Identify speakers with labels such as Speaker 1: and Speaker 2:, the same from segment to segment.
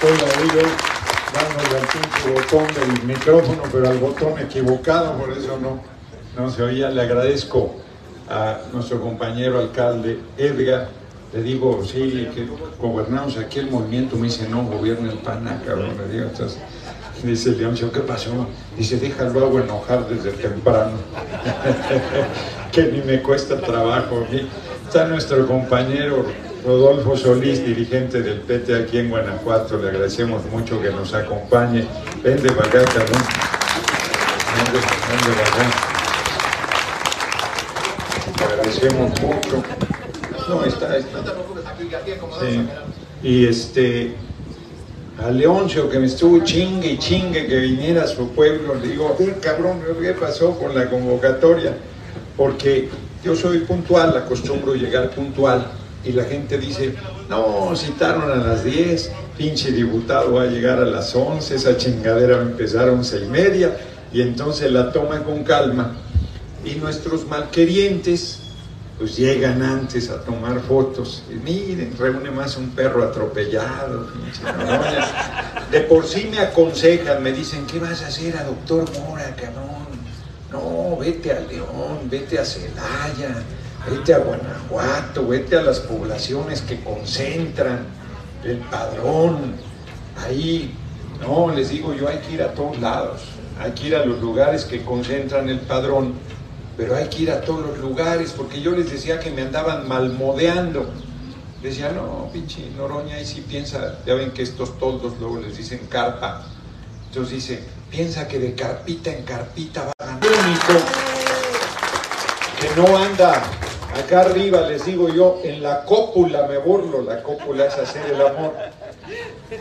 Speaker 1: Estoy ahí yo dándole al pinche botón del micrófono, pero al botón equivocado, por eso no, no se oía. Le agradezco a nuestro compañero alcalde Edgar. Le digo, sí, que gobernamos aquí el movimiento. Me dice, no, gobierna el PAN, cabrón. Le digo, entonces, dice Leoncio, ¿qué pasó? Dice, déjalo hago enojar desde temprano. que ni me cuesta trabajo. Está nuestro compañero Rodolfo Solís, dirigente del PT aquí en Guanajuato. Le agradecemos mucho que nos acompañe. Vende para acá, cabrón. Vende, vende acá. Le agradecemos mucho. No, está, está. Sí. Y este, a Leoncio que me estuvo chingue y chingue que viniera a su pueblo, le digo, a cabrón, ¿qué pasó con la convocatoria? Porque yo soy puntual, acostumbro llegar puntual, y la gente dice, no, citaron a las 10, pinche diputado va a llegar a las 11, esa chingadera va a empezar a 11 y media, y entonces la toma con calma. Y nuestros malquerientes, pues llegan antes a tomar fotos. Miren, reúne más un perro atropellado, pinche. De por sí me aconsejan, me dicen, ¿qué vas a hacer a doctor Mora, cabrón? No, vete a León, vete a Celaya, vete a Guanajuato, vete a las poblaciones que concentran el padrón. Ahí, no, les digo yo, hay que ir a todos lados, hay que ir a los lugares que concentran el padrón pero hay que ir a todos los lugares, porque yo les decía que me andaban malmodeando. Decía, no, pinche Noroña, ahí sí piensa, ya ven que estos toldos luego les dicen carpa. Entonces dice, piensa que de carpita en carpita va a único que no anda acá arriba, les digo yo, en la cópula me burlo, la cópula es hacer el amor.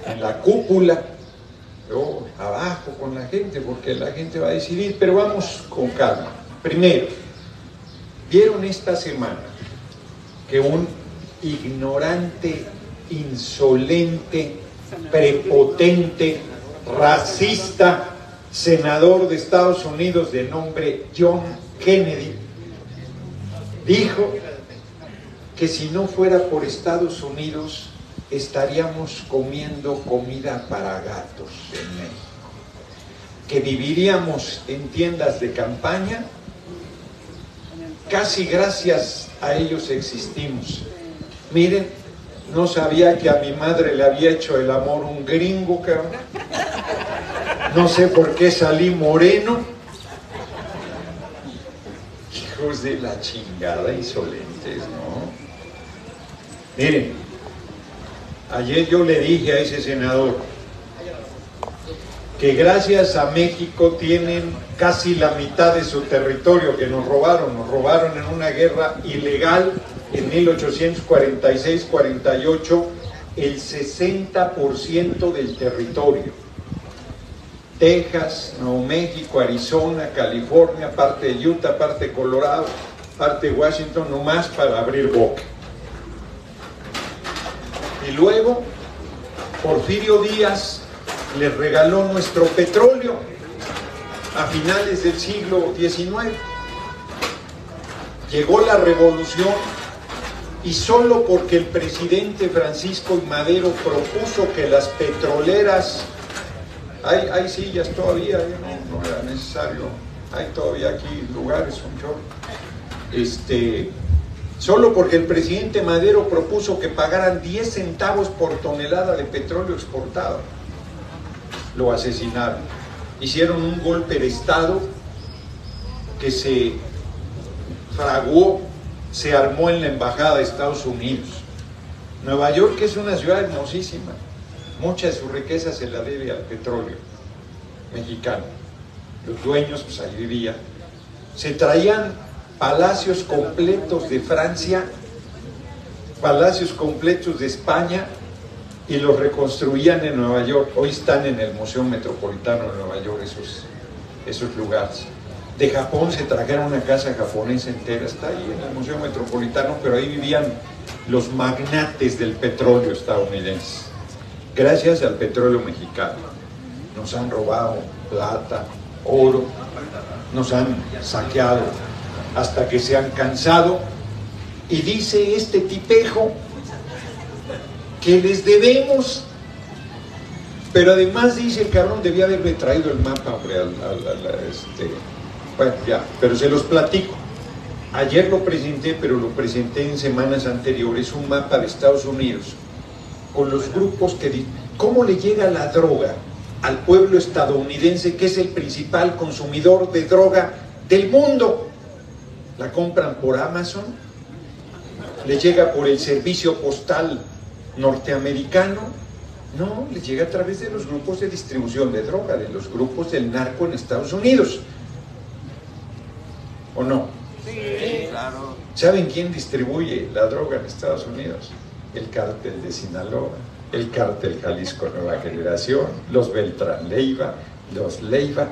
Speaker 1: En la cúpula, yo abajo con la gente, porque la gente va a decidir, pero vamos con calma. Primero, vieron esta semana que un ignorante, insolente, prepotente, racista, senador de Estados Unidos de nombre John Kennedy, dijo que si no fuera por Estados Unidos estaríamos comiendo comida para gatos en México, que viviríamos en tiendas de campaña Casi gracias a ellos existimos. Miren, no sabía que a mi madre le había hecho el amor un gringo, cabrón. No sé por qué salí moreno. De la chingada, insolentes, ¿no? Miren, ayer yo le dije a ese senador, que gracias a México tienen casi la mitad de su territorio que nos robaron. Nos robaron en una guerra ilegal en 1846-48 el 60% del territorio. Texas, Nuevo México, Arizona, California, parte de Utah, parte de Colorado, parte de Washington, nomás para abrir boca. Y luego, Porfirio Díaz les regaló nuestro petróleo a finales del siglo XIX. Llegó la revolución y solo porque el presidente Francisco Madero propuso que las petroleras, hay, hay sillas todavía, ¿eh? no, no, era necesario, hay todavía aquí lugares, un chorro. Este, solo porque el presidente Madero propuso que pagaran 10 centavos por tonelada de petróleo exportado lo asesinaron. Hicieron un golpe de Estado que se fraguó, se armó en la Embajada de Estados Unidos. Nueva York es una ciudad hermosísima. Mucha de su riqueza se la debe al petróleo mexicano. Los dueños, pues ahí vivían. Se traían palacios completos de Francia, palacios completos de España, y los reconstruían en Nueva York. Hoy están en el Museo Metropolitano de Nueva York esos, esos lugares. De Japón se trajeron una casa japonesa entera, está ahí en el Museo Metropolitano, pero ahí vivían los magnates del petróleo estadounidense. Gracias al petróleo mexicano. Nos han robado plata, oro, nos han saqueado hasta que se han cansado. Y dice este tipejo que les debemos Pero además dice el cabrón, debía haberme traído el mapa, hombre, este... Bueno, ya, pero se los platico. Ayer lo presenté, pero lo presenté en semanas anteriores, un mapa de Estados Unidos, con los grupos que... ¿Cómo le llega la droga al pueblo estadounidense, que es el principal consumidor de droga del mundo? La compran por Amazon, le llega por el servicio postal norteamericano, no, le llega a través de los grupos de distribución de droga, de los grupos del narco en Estados Unidos. ¿O no? Sí, claro. ¿Saben quién distribuye la droga en Estados Unidos? El cártel de Sinaloa, el cártel Jalisco Nueva Generación, los Beltrán Leiva, los Leiva.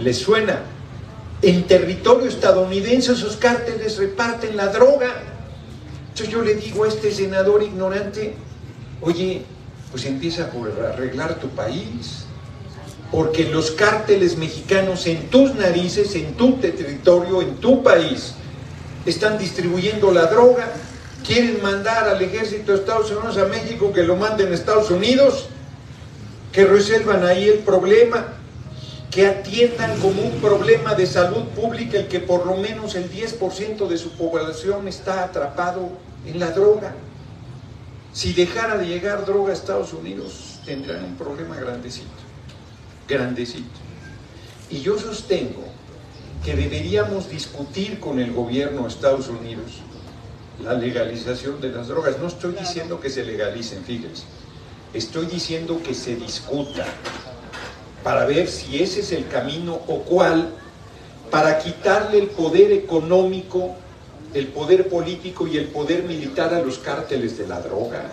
Speaker 1: ¿Les suena? En territorio estadounidense esos cárteles reparten la droga. Entonces yo le digo a este senador ignorante, oye, pues empieza por arreglar tu país. Porque los cárteles mexicanos en tus narices, en tu territorio, en tu país, están distribuyendo la droga. Quieren mandar al ejército de Estados Unidos a México que lo manden a Estados Unidos, que resuelvan ahí el problema, que atiendan como un problema de salud pública el que por lo menos el 10% de su población está atrapado en la droga. Si dejara de llegar droga a Estados Unidos, tendrán un problema grandecito, grandecito. Y yo sostengo que deberíamos discutir con el gobierno de Estados Unidos la legalización de las drogas. No estoy diciendo que se legalicen, fíjense. Estoy diciendo que se discuta para ver si ese es el camino o cuál, para quitarle el poder económico el poder político y el poder militar a los cárteles de la droga.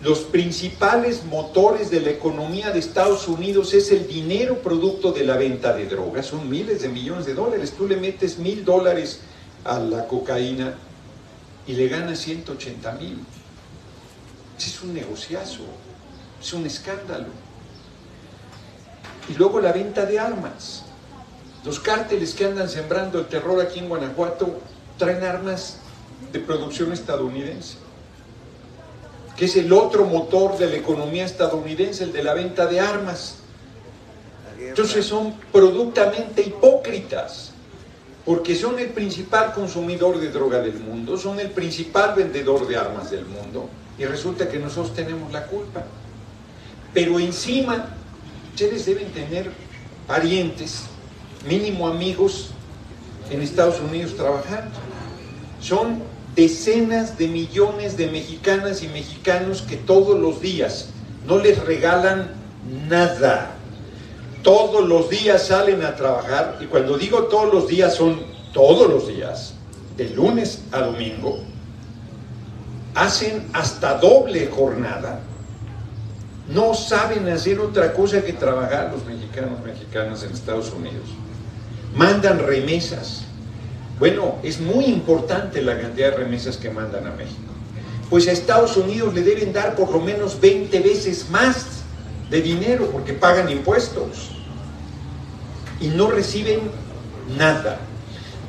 Speaker 1: Los principales motores de la economía de Estados Unidos es el dinero producto de la venta de drogas, son miles de millones de dólares. Tú le metes mil dólares a la cocaína y le ganas 180 mil. Es un negociazo, es un escándalo. Y luego la venta de armas. Los cárteles que andan sembrando el terror aquí en Guanajuato traen armas de producción estadounidense, que es el otro motor de la economía estadounidense, el de la venta de armas. Entonces son productamente hipócritas, porque son el principal consumidor de droga del mundo, son el principal vendedor de armas del mundo, y resulta que nosotros tenemos la culpa. Pero encima, ustedes deben tener parientes mínimo amigos en Estados Unidos trabajando. Son decenas de millones de mexicanas y mexicanos que todos los días no les regalan nada. Todos los días salen a trabajar y cuando digo todos los días son todos los días, de lunes a domingo, hacen hasta doble jornada. No saben hacer otra cosa que trabajar los mexicanos, mexicanas en Estados Unidos mandan remesas. Bueno, es muy importante la cantidad de remesas que mandan a México. Pues a Estados Unidos le deben dar por lo menos 20 veces más de dinero porque pagan impuestos y no reciben nada.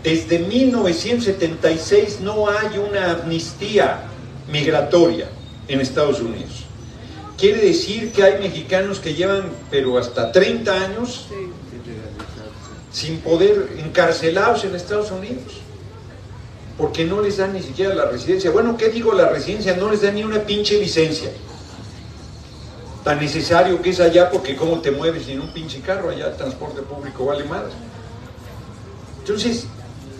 Speaker 1: Desde 1976 no hay una amnistía migratoria en Estados Unidos. Quiere decir que hay mexicanos que llevan, pero hasta 30 años, sin poder, encarcelados en Estados Unidos, porque no les dan ni siquiera la residencia. Bueno, ¿qué digo la residencia? No les dan ni una pinche licencia. Tan necesario que es allá, porque cómo te mueves en un pinche carro, allá el transporte público vale más. Entonces,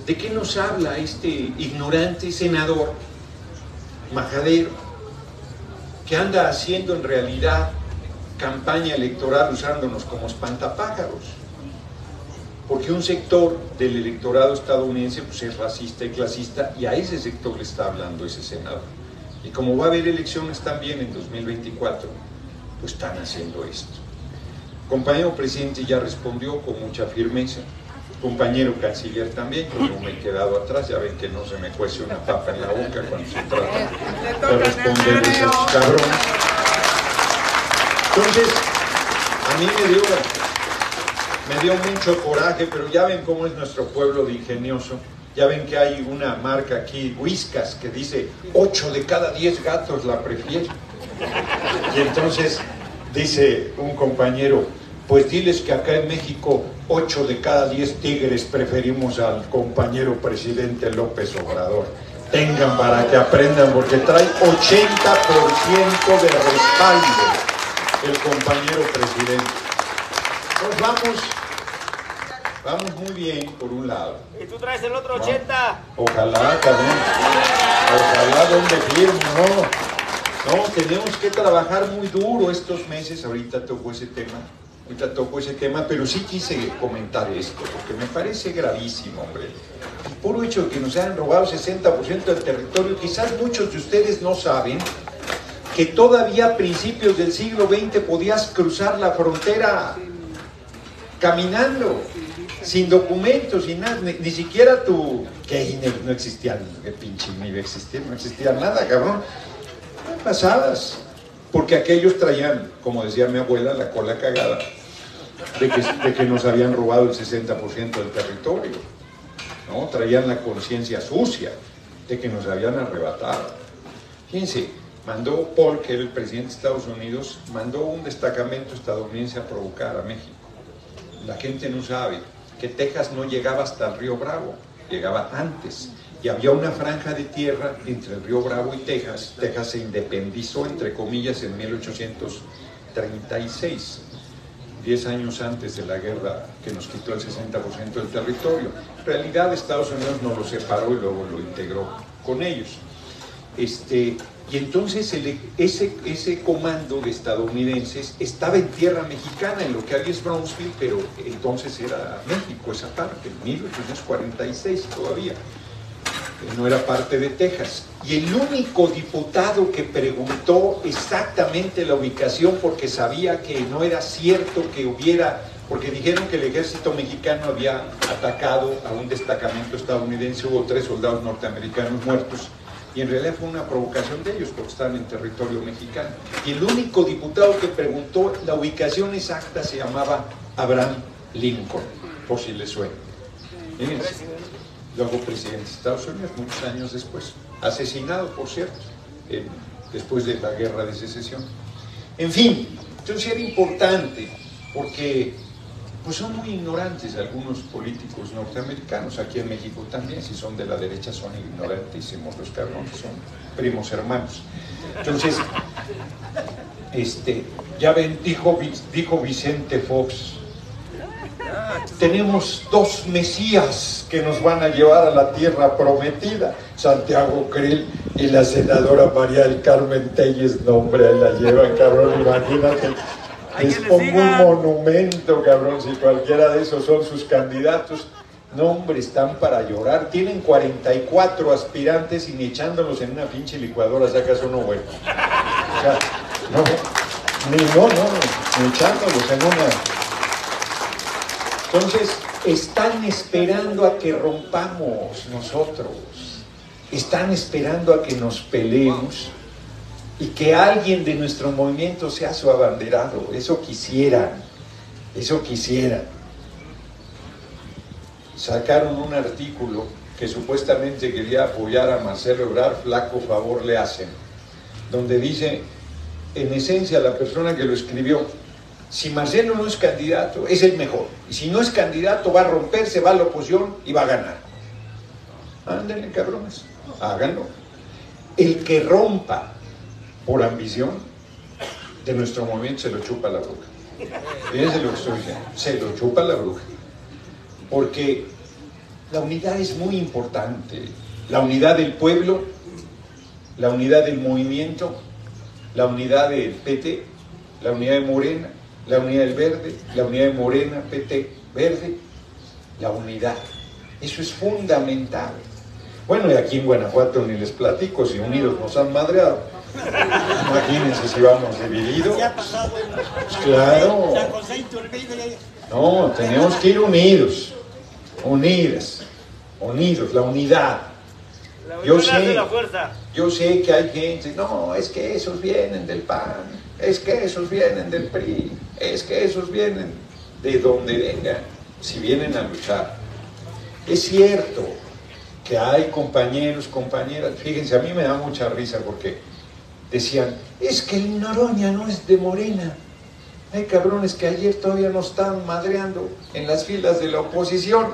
Speaker 1: ¿de qué nos habla este ignorante senador, majadero, que anda haciendo en realidad campaña electoral usándonos como espantapájaros? porque un sector del electorado estadounidense pues, es racista y clasista y a ese sector le está hablando ese senador. Y como va a haber elecciones también en 2024, pues están haciendo esto. compañero presidente ya respondió con mucha firmeza, compañero canciller también, yo me he quedado atrás, ya ven que no se me cuece una papa en la boca cuando se trata de responder esos cabrones. Entonces, a mí me dio me dio mucho coraje, pero ya ven cómo es nuestro pueblo de ingenioso. Ya ven que hay una marca aquí, Whiskas, que dice 8 de cada 10 gatos la prefieren. Y entonces Dice un compañero, pues diles que acá en México 8 de cada 10 tigres preferimos al compañero presidente López Obrador. Tengan para que aprendan porque trae 80% de respaldo el compañero presidente. Pues vamos, vamos muy bien por un lado.
Speaker 2: Y tú traes el otro 80.
Speaker 1: Ojalá también. Ojalá donde firme, ¿no? No, tenemos que trabajar muy duro estos meses, ahorita tocó ese tema, ahorita tocó ese tema, pero sí quise comentar esto, porque me parece gravísimo, hombre. El puro hecho de que nos hayan robado 60% del territorio, quizás muchos de ustedes no saben que todavía a principios del siglo XX podías cruzar la frontera caminando, sin documentos, sin nada, ni, siquiera tu... que no existía, que pinche ni existía, no existía nada, cabrón pasadas, porque aquellos traían, como decía mi abuela, la cola cagada de que, nos habían robado el 60% del territorio, ¿no? Traían la conciencia sucia de que nos habían arrebatado. Fíjense, mandó Paul, que era el presidente de Estados Unidos, mandó un destacamento estadounidense a provocar a México. La gente no sabe que Texas no llegaba hasta el río Bravo, llegaba antes y había una franja de tierra entre el río Bravo y Texas. Texas se independizó, entre comillas, en 1836, 10 años antes de la guerra que nos quitó el 60% del territorio. En realidad Estados Unidos no lo separó y luego lo integró con ellos. Este, y entonces ese, ese comando de estadounidenses estaba en tierra mexicana, en lo que había es Brownsville, pero entonces era México esa parte, en 1846 todavía no era parte de Texas. Y el único diputado que preguntó exactamente la ubicación porque sabía que no era cierto que hubiera, porque dijeron que el ejército mexicano había atacado a un destacamento estadounidense, hubo tres soldados norteamericanos muertos, y en realidad fue una provocación de ellos porque estaban en territorio mexicano. Y el único diputado que preguntó la ubicación exacta se llamaba Abraham Lincoln, por si le suena luego presidente de Estados Unidos, muchos años después, asesinado, por cierto, después de la guerra de secesión. En fin, entonces era importante, porque pues son muy ignorantes algunos políticos norteamericanos, aquí en México también, si son de la derecha son ignorantísimos los cabrones, son primos hermanos. Entonces, este, ya ven, dijo, dijo Vicente Fox, tenemos dos Mesías que nos van a llevar a la tierra prometida, Santiago Krill y la senadora María del Carmen Telles, nombre, ahí la llevan, cabrón, imagínate. Les pongo un monumento, cabrón, si cualquiera de esos son sus candidatos. No, hombre, están para llorar. Tienen 44 aspirantes y ni echándolos en una pinche licuadora sacas uno bueno. O sea, no, ni no, no, ni echándolos en una entonces, están esperando a que rompamos nosotros. Están esperando a que nos peleemos y que alguien de nuestro movimiento sea su abanderado. Eso quisieran. Eso quisieran. Sacaron un artículo que supuestamente quería apoyar a Marcelo Ebrard, flaco favor le hacen, donde dice, en esencia, la persona que lo escribió, si Marcelo no es candidato, es el mejor. Y si no es candidato, va a romperse, va a la oposición y va a ganar. Ándenle, cabrones, háganlo. El que rompa por ambición de nuestro movimiento se lo chupa la bruja. Fíjense lo que estoy diciendo, se lo chupa la bruja. Porque la unidad es muy importante. La unidad del pueblo, la unidad del movimiento, la unidad del PT, la unidad de Morena, la unidad del verde, la unidad de Morena, PT, verde, la unidad. Eso es fundamental. Bueno, y aquí en Guanajuato ni les platico, si unidos nos han madreado. Imagínense si vamos divididos. Pues claro. No, tenemos que ir unidos, unidas, unidos, la unidad. Yo sé, yo sé que hay gente, no, es que esos vienen del PAN, es que esos vienen del PRI, es que esos vienen de donde vengan, si vienen a luchar. Es cierto que hay compañeros, compañeras, fíjense, a mí me da mucha risa porque decían, es que el Noroña no es de Morena, Hay cabrones que ayer todavía no estaban madreando en las filas de la oposición.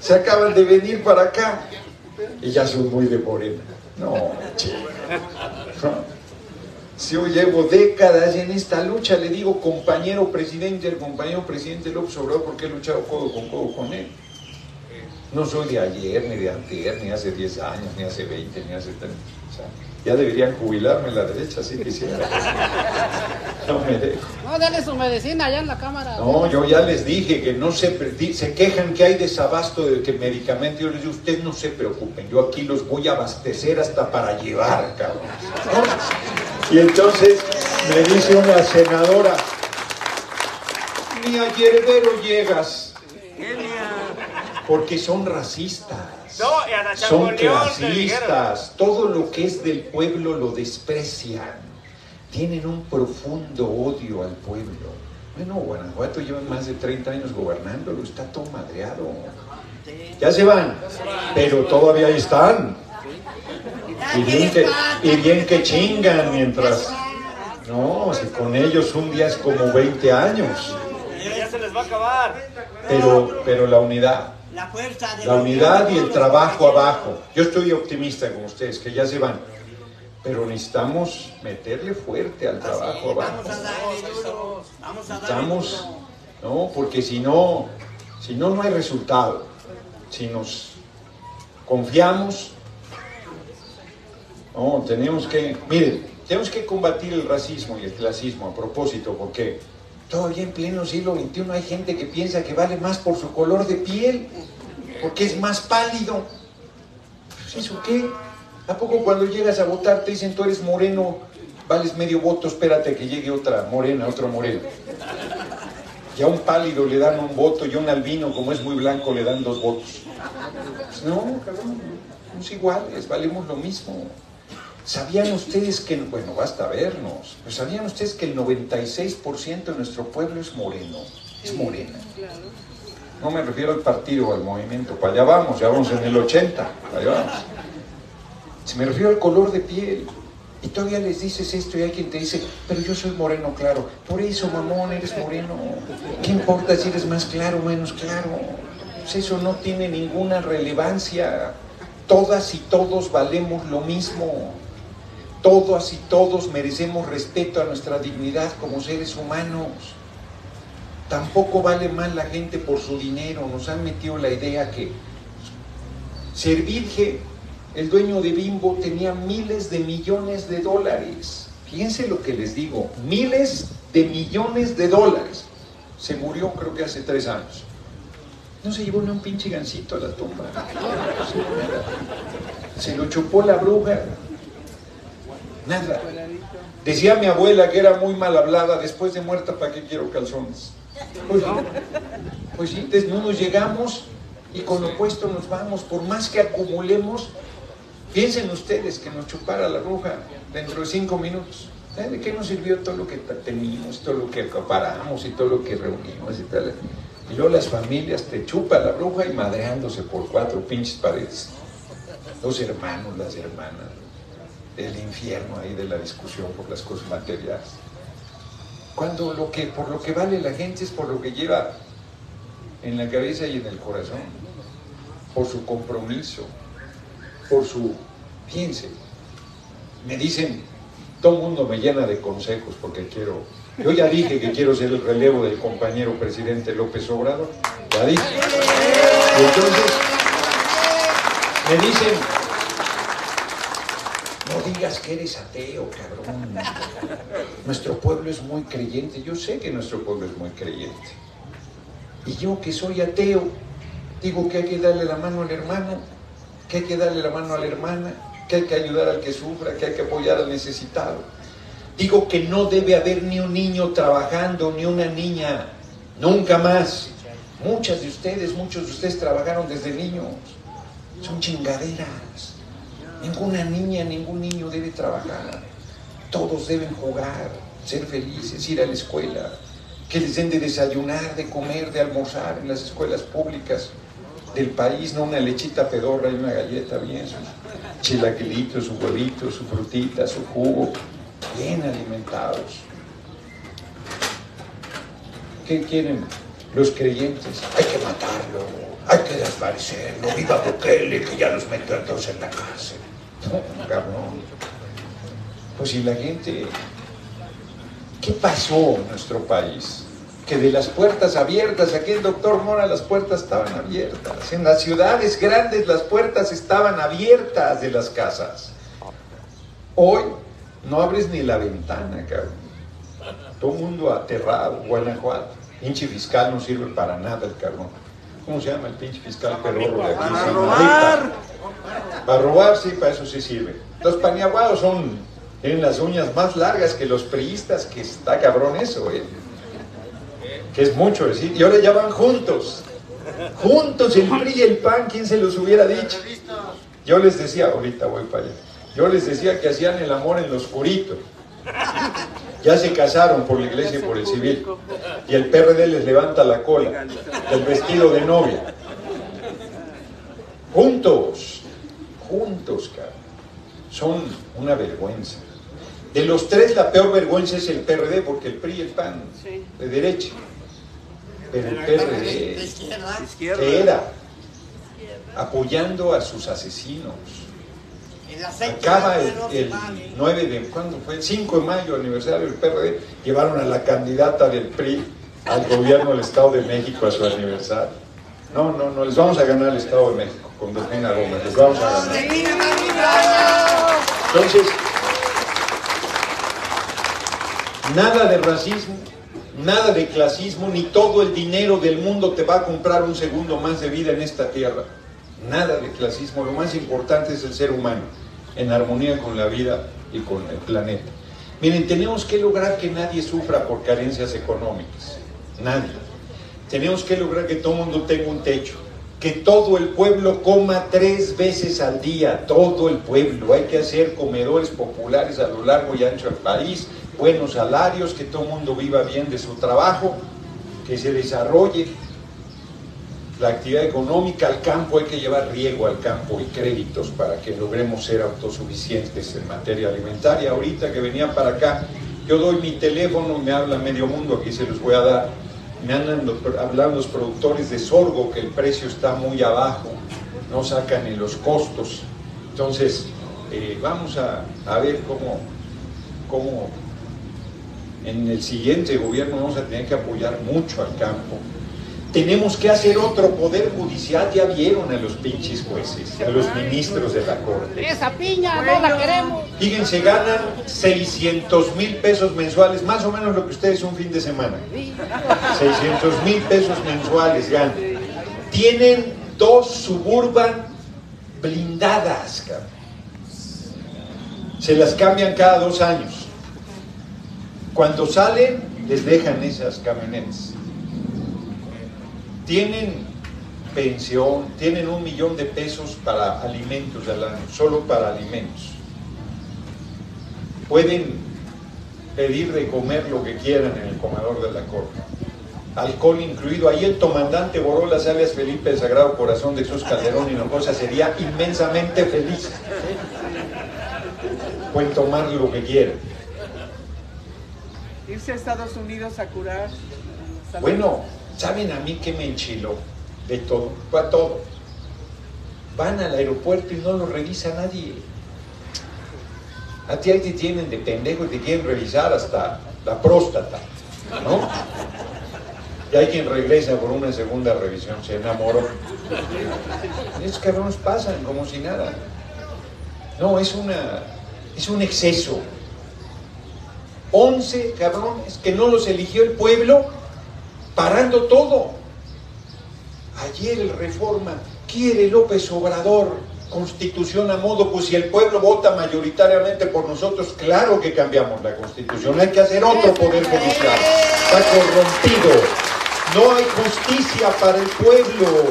Speaker 1: Se acaban de venir para acá y ya son muy de morena. No, chico. Si yo llevo décadas en esta lucha, le digo compañero presidente, el compañero presidente López Obrador, porque he luchado codo con codo con él. No soy de ayer, ni de antes, ni hace 10 años, ni hace 20, ni hace 30. O sea, ya deberían jubilarme la derecha, si quisiera. No me dejo.
Speaker 3: No, dale su medicina allá en la cámara.
Speaker 1: No, yo ya les dije que no se, se quejan que hay desabasto de que medicamentos. Yo les digo, ustedes no se preocupen, yo aquí los voy a abastecer hasta para llevar, cabrón. Y entonces me dice una senadora, ni a Yerbero llegas, porque son racistas. Son clasistas, todo lo que es del pueblo lo desprecian, tienen un profundo odio al pueblo. Bueno, Guanajuato lleva más de 30 años gobernándolo, está todo madreado. Ya se van, pero todavía ahí están. Y bien que, y bien que chingan mientras... No, si con ellos un día es como 20 años,
Speaker 2: Ya se les va a acabar.
Speaker 1: pero, pero la unidad,
Speaker 4: La fuerza de
Speaker 1: la unidad y el trabajo abajo. Yo estoy optimista con ustedes, que ya se van. Pero necesitamos meterle fuerte al trabajo abajo.
Speaker 4: Vamos a darle duro. Vamos a darle
Speaker 1: Necesitamos,
Speaker 4: duro.
Speaker 1: ¿no? Porque si no, si no, no hay resultado. Si nos confiamos, no, tenemos que, miren, tenemos que combatir el racismo y el clasismo a propósito, porque todavía en pleno siglo XXI hay gente que piensa que vale más por su color de piel, porque es más pálido. Pues, ¿Eso qué? ¿A poco cuando llegas a votar te dicen tú eres moreno, vales medio voto, espérate que llegue otra morena, otro moreno? Y a un pálido le dan un voto y a un albino, como es muy blanco, le dan dos votos. Pues no, cabrón, somos iguales, valemos lo mismo. ¿Sabían ustedes que, bueno, basta vernos, pero ¿sabían ustedes que el 96% de nuestro pueblo es moreno? Es morena. No me refiero al partido o al movimiento, para allá vamos, ya vamos en el 80, para allá vamos. Se me refiero al color de piel. Y todavía les dices esto y hay quien te dice, pero yo soy moreno claro. Por eso, mamón, eres moreno. ¿Qué importa si eres más claro o menos claro? Pues eso no tiene ninguna relevancia. Todas y todos valemos lo mismo. Todas y todos merecemos respeto a nuestra dignidad como seres humanos. Tampoco vale más la gente por su dinero. Nos han metido la idea que Servirge, el dueño de Bimbo, tenía miles de millones de dólares. Fíjense lo que les digo, miles de millones de dólares. Se murió creo que hace tres años. No se llevó ni un pinche gancito a la tumba. Se lo chupó la bruja. Nada. Decía mi abuela que era muy mal hablada, después de muerta, ¿para qué quiero calzones? Pues, pues sí, desnudos llegamos y con lo puesto nos vamos, por más que acumulemos, piensen ustedes que nos chupara la bruja dentro de cinco minutos. ¿Saben ¿De qué nos sirvió todo lo que teníamos, todo lo que acaparamos y todo lo que reunimos y tal? Y luego las familias te chupa la bruja y madreándose por cuatro pinches paredes. Los hermanos, las hermanas, el infierno ahí de la discusión por las cosas materiales. Cuando lo que, por lo que vale la gente es por lo que lleva en la cabeza y en el corazón, por su compromiso, por su... Fíjense, me dicen, todo el mundo me llena de consejos porque quiero... Yo ya dije que quiero ser el relevo del compañero presidente López Obrador, ya dije. Y entonces me dicen, no digas que eres ateo, cabrón. Nuestro pueblo es muy creyente, yo sé que nuestro pueblo es muy creyente. Y yo que soy ateo, digo que hay que darle la mano al hermano, que hay que darle la mano a la hermana, que hay que ayudar al que sufra, que hay que apoyar al necesitado. Digo que no debe haber ni un niño trabajando, ni una niña, nunca más. Muchas de ustedes, muchos de ustedes trabajaron desde niños. Son chingaderas. Ninguna niña, ningún niño debe trabajar. Todos deben jugar, ser felices, ir a la escuela, que les den de desayunar, de comer, de almorzar en las escuelas públicas del país, no una lechita pedorra y una galleta bien, sus chilaquilitos, su huevito, su frutita, su jugo, bien alimentados. ¿Qué quieren los creyentes? Hay que matarlo, hay que desvanecerlo, viva Bukele, que ya los metió a todos en la cárcel. No, cabrón. Pues si la gente... ¿Qué pasó en nuestro país? Que de las puertas abiertas, aquí el doctor Mora, las puertas estaban abiertas. En las ciudades grandes las puertas estaban abiertas de las casas. Hoy no abres ni la ventana, cabrón. Todo el mundo aterrado, Guanajuato. Pinche fiscal no sirve para nada el cabrón. ¿Cómo se llama el pinche fiscal perro de aquí?
Speaker 2: Para robar,
Speaker 1: sí, para eso sí sirve. Los paniaguados son, tienen las uñas más largas que los priistas, que está cabrón eso, eh. Que es mucho decir. Y ahora ya van juntos. Juntos el PRI y el PAN, ¿quién se los hubiera dicho? Yo les decía, ahorita voy para allá. Yo les decía que hacían el amor en lo oscurito. Ya se casaron por la iglesia y por el civil. Y el PRD les levanta la cola del vestido de novia. Juntos, juntos, cabrón. Son una vergüenza. De los tres, la peor vergüenza es el PRD, porque el PRI y el PAN de derecha. Pero el
Speaker 4: De
Speaker 1: PRD, que era apoyando a sus asesinos. Acaba el, el
Speaker 4: vale.
Speaker 1: 9 de, ¿cuándo fue? El 5 de mayo, aniversario del PRD, llevaron a la candidata del PRI al gobierno del Estado de México a su aniversario. No, no, no, les vamos a ganar el Estado de México con Delfina Gómez, les vamos a ganar. Entonces, nada de racismo, nada de clasismo, ni todo el dinero del mundo te va a comprar un segundo más de vida en esta tierra. Nada de clasismo, lo más importante es el ser humano, en armonía con la vida y con el planeta. Miren, tenemos que lograr que nadie sufra por carencias económicas, nadie. Tenemos que lograr que todo el mundo tenga un techo, que todo el pueblo coma tres veces al día, todo el pueblo. Hay que hacer comedores populares a lo largo y ancho del país, buenos salarios, que todo el mundo viva bien de su trabajo, que se desarrolle la actividad económica al campo, hay que llevar riego al campo y créditos para que logremos ser autosuficientes en materia alimentaria. Ahorita que venía para acá, yo doy mi teléfono, me habla medio mundo, aquí se los voy a dar. Me andan los- hablando los productores de sorgo que el precio está muy abajo, no sacan ni los costos. Entonces, eh, vamos a, a ver cómo, cómo en el siguiente gobierno vamos a tener que apoyar mucho al campo. Tenemos que hacer otro poder judicial, ya vieron a los pinches jueces, a los ministros de la corte.
Speaker 3: Esa piña no la queremos.
Speaker 1: Fíjense, ganan 600 mil pesos mensuales, más o menos lo que ustedes un fin de semana. 600 mil pesos mensuales ganan. Tienen dos suburban blindadas, cabrón. Se las cambian cada dos años. Cuando salen, les dejan esas camionetas. Tienen pensión, tienen un millón de pesos para alimentos al año, solo para alimentos. Pueden pedir de comer lo que quieran en el comedor de la corte. Alcohol incluido. Ahí el comandante Borolas, alias Felipe el Sagrado Corazón de Jesús Calderón Hinojosa, sería inmensamente feliz. Pueden tomar lo que quieran.
Speaker 5: irse a Estados Unidos a curar. salud.
Speaker 1: Bueno, ¿saben a mí qué me enchiló? De todo, fue a todo. Van al aeropuerto y no lo revisa nadie. A ti ahí te tienen de pendejo y te quieren revisar hasta la próstata, ¿no? Y hay quien regresa por una segunda revisión, se enamoró. Esos cabrones pasan como si nada. No, es una, es un exceso. 11 cabrones que no los eligió el pueblo parando todo. Ayer el Reforma quiere López Obrador constitución a modo, pues si el pueblo vota mayoritariamente por nosotros, claro que cambiamos la constitución, hay que hacer otro poder judicial. Está corrompido. No hay justicia para el pueblo.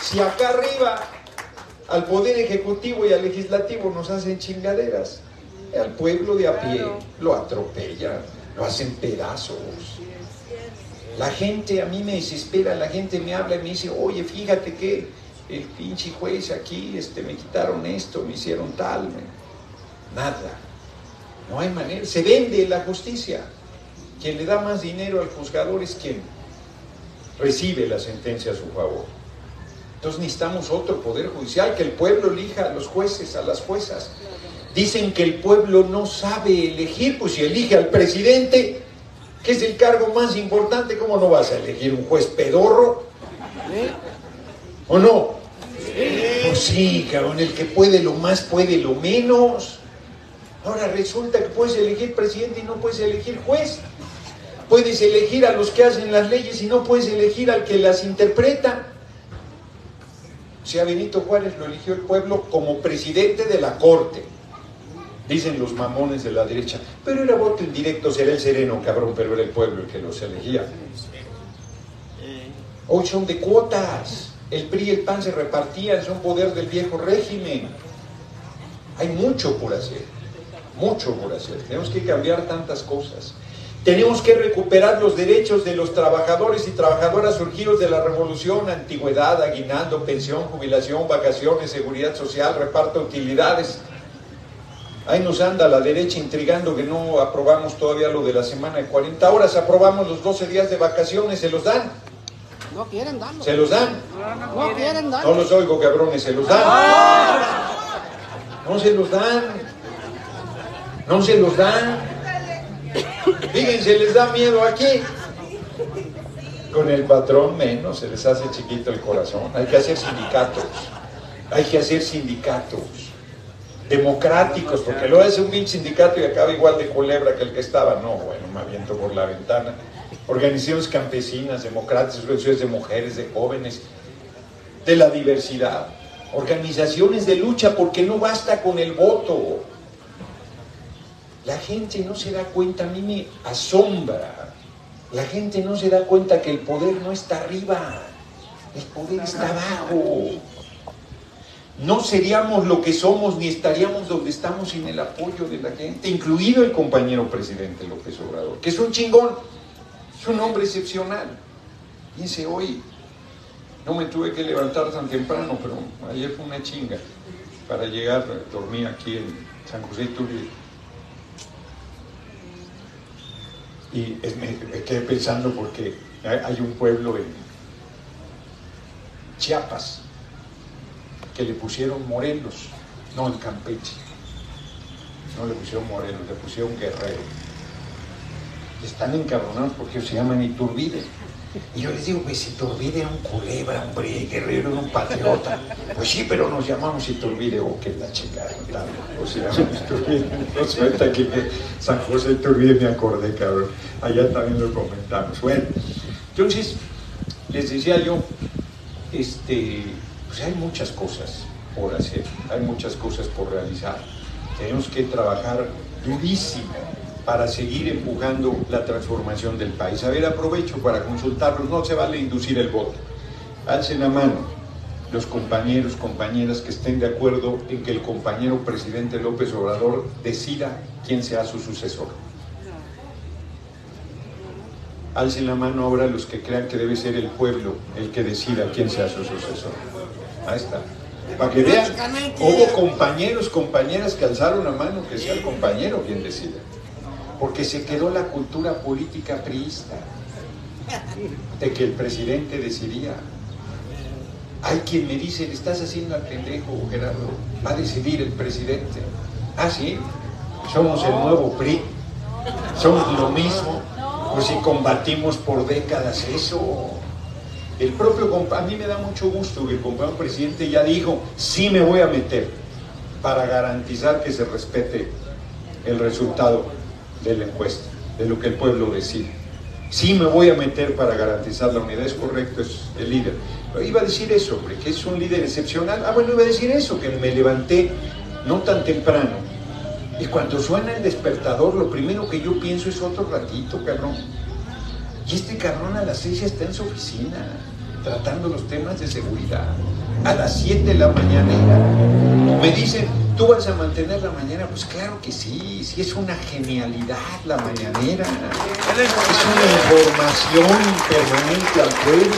Speaker 1: Si acá arriba al poder ejecutivo y al legislativo nos hacen chingaderas, al pueblo de a pie lo atropellan, lo hacen pedazos. La gente, a mí me desespera, la gente me habla y me dice, oye, fíjate que el pinche juez aquí, este, me quitaron esto, me hicieron tal. me-". Nada. No hay manera. Se vende la justicia. Quien le da más dinero al juzgador es quien recibe la sentencia a su favor. Entonces necesitamos otro poder judicial, que el pueblo elija a los jueces, a las juezas. Dicen que el pueblo no sabe elegir, pues si elige al presidente, que es el cargo más importante, ¿cómo no vas a elegir un juez pedorro? ¿O no? Pues sí, cabrón, el que puede lo más puede lo menos. Ahora resulta que puedes elegir presidente y no puedes elegir juez. Puedes elegir a los que hacen las leyes y no puedes elegir al que las interpreta. O sea, Benito Juárez lo eligió el pueblo como presidente de la corte. Dicen los mamones de la derecha. Pero era voto indirecto, será el sereno, cabrón, pero era el pueblo el que los elegía. Hoy son de cuotas. El PRI y el PAN se repartían, son poder del viejo régimen. Hay mucho por hacer, mucho por hacer. Tenemos que cambiar tantas cosas. Tenemos que recuperar los derechos de los trabajadores y trabajadoras surgidos de la revolución, antigüedad, aguinaldo, pensión, jubilación, vacaciones, seguridad social, reparto de utilidades. Ahí nos anda la derecha intrigando que no aprobamos todavía lo de la semana de 40 horas, aprobamos los 12 días de vacaciones, se los dan.
Speaker 3: No quieren darlo.
Speaker 1: Se los dan.
Speaker 3: No quieren
Speaker 1: No
Speaker 3: darlo.
Speaker 1: los oigo, cabrones, se los dan. No se los dan. No se los dan. Fíjense, les da miedo aquí. Con el patrón menos, se les hace chiquito el corazón. Hay que hacer sindicatos. Hay que hacer sindicatos. Democráticos, porque luego hace un pinche sindicato y acaba igual de culebra que el que estaba. No, bueno, me aviento por la ventana. Organizaciones campesinas, democráticas, organizaciones de mujeres, de jóvenes, de la diversidad. Organizaciones de lucha, porque no basta con el voto. La gente no se da cuenta, a mí me asombra. La gente no se da cuenta que el poder no está arriba, el poder está abajo. No seríamos lo que somos ni estaríamos donde estamos sin el apoyo de la gente, incluido el compañero presidente López Obrador, que es un chingón, es un hombre excepcional. Dice hoy, no me tuve que levantar tan temprano, pero ayer fue una chinga para llegar, dormí aquí en San José Iturbide. Y me, quedé pensando porque hay un pueblo en Chiapas que le pusieron Morelos, no en Campeche. No le pusieron Morelos, le pusieron Guerrero. Están encabronados porque se llaman Iturbide. Y yo les digo, pues Iturbide era un culebra, hombre, Guerrero era un patriota. Pues sí, pero nos llamamos Iturbide, o que la chingada, tal. O se llaman Iturbide. No suelta que me- San José Iturbide me acordé, cabrón. Allá también lo comentamos. Bueno, entonces, les decía yo, este, pues hay muchas cosas por hacer, hay muchas cosas por realizar. Tenemos que trabajar durísimo para seguir empujando la transformación del país. A ver, aprovecho para consultarlos, no se vale inducir el voto. Alcen la mano los compañeros, compañeras que estén de acuerdo en que el compañero presidente López Obrador decida quién sea su sucesor. Alcen la mano ahora los que crean que debe ser el pueblo el que decida quién sea su sucesor. Ahí está. Para que vean, hubo compañeros, compañeras que alzaron la mano que sea el compañero quien decida. Porque se quedó la cultura política priista de que el presidente decidía. Hay quien me dice, le estás haciendo al pendejo, Gerardo, va a decidir el presidente. Ah, sí, somos el nuevo PRI, somos lo mismo, pues si combatimos por décadas eso. El propio, a mí me da mucho gusto que el compañero presidente ya dijo, sí me voy a meter para garantizar que se respete el resultado de la encuesta, de lo que el pueblo decide. Sí me voy a meter para garantizar la unidad, es correcto, es el líder. Iba a decir eso, que es un líder excepcional. Ah, bueno, iba a decir eso, que me levanté no tan temprano. Y cuando suena el despertador, lo primero que yo pienso es otro ratito, cabrón. Y este cabrón a las seis ya está en su oficina, tratando los temas de seguridad. A las 7 de la mañana. Me dicen, ¿tú vas a mantener la mañana? Pues claro que sí, sí es una genialidad la mañanera. Es una información permanente al pueblo.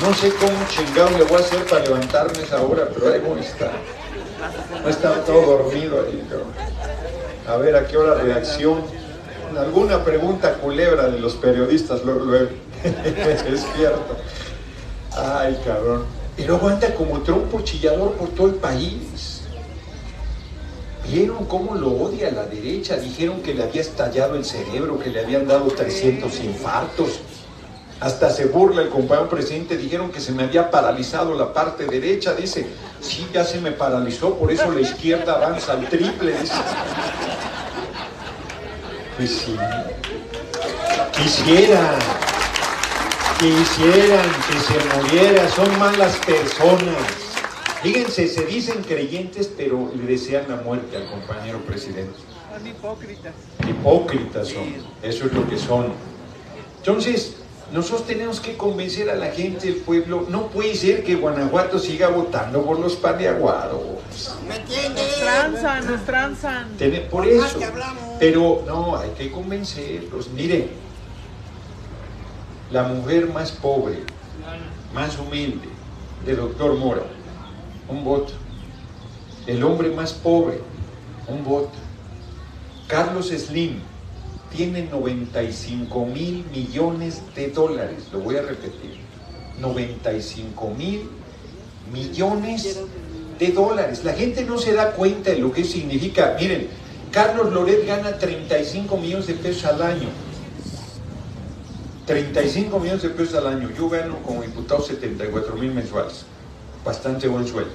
Speaker 1: No sé cómo chingado le voy a hacer para levantarme esa hora, pero ahí voy a estar. No estaba todo dormido ahí, cabrón. A ver a qué hora reacción. Alguna pregunta culebra de los periodistas, luego, luego. es cierto. Ay, cabrón. Y luego anda como trompo chillador por todo el país. ¿Vieron cómo lo odia la derecha? Dijeron que le había estallado el cerebro, que le habían dado 300 infartos. Hasta se burla el compañero presidente, dijeron que se me había paralizado la parte derecha, dice, sí, ya se me paralizó, por eso la izquierda avanza al triple. Pues sí, quisieran, quisieran que se muriera, son malas personas. Fíjense, se dicen creyentes, pero le desean la muerte al compañero presidente.
Speaker 5: Son hipócritas.
Speaker 1: Hipócritas son, eso es lo que son. Entonces, nosotros tenemos que convencer a la gente del pueblo. No puede ser que Guanajuato siga votando por los paniaguados.
Speaker 4: ¿Me entiendes?
Speaker 5: Nos tranzan, nos tranzan.
Speaker 1: Por eso. Pero no, hay que convencerlos. Mire, la mujer más pobre, más humilde, de doctor Mora, un voto. El hombre más pobre, un voto. Carlos Slim tiene 95 mil millones de dólares, lo voy a repetir. 95 mil millones de dólares. La gente no se da cuenta de lo que significa. Miren, Carlos Loret gana 35 millones de pesos al año. 35 millones de pesos al año. Yo gano como diputado 74 mil mensuales. Bastante buen sueldo.